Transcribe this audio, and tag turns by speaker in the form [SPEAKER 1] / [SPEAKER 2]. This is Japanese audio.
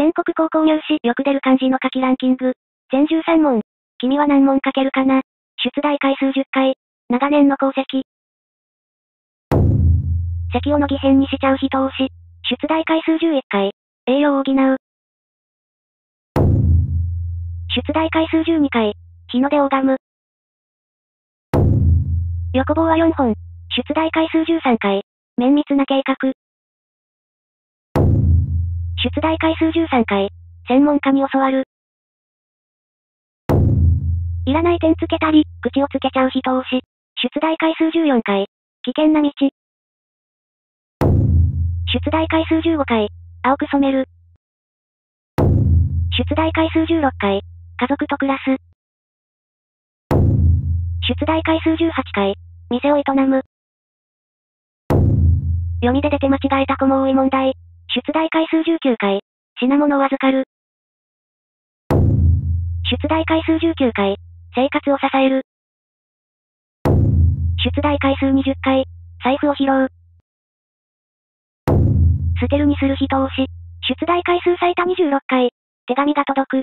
[SPEAKER 1] 全国高校入試よく出る漢字の書きランキング。全13問。君は何問書けるかな？出題回数10回。長年の功績。席をのぎ変にしちゃう人をし。出題回数11回。栄養を補う。出題回数12回。日の出を拝む。横棒は4本。出題回数13回。綿密な計画。出題回数13回。専門家に教わる。いらない点つけたり、口をつけちゃう人をし。出題回数14回。危険な道。出題回数15回。青く染める。出題回数16回。家族と暮らす。出題回数18回。店を営む。読みで出て間違えた子も多い問題。出題回数19回。品物を預かる。出題回数19回。生活を支える。出題回数20回。財布を拾う。捨てるにする人をし。出題回数最多26回。手紙が届く。